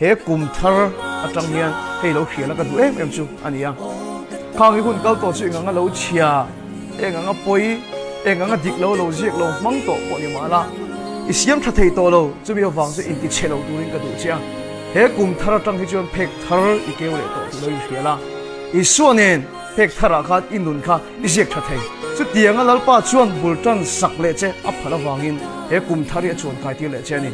he kum thar atang hian hei lo khía là ka du em em chu ania khang hun kal to chu nga lo chia e nga poi e nga dik lo lo jiek lo mang to po ni mala isiam tha thei to lo chu bi wang chu in ti chelo du ring ka du chia he kum thar atang hi chuan phek thar i ke le to lo là khia la i suanen phek thara khat inun kha i jiek tha thei chu tianga lalpa chuan bultan chứ áp che là vàng wangin he kum thar ya chuan kai ti le che ni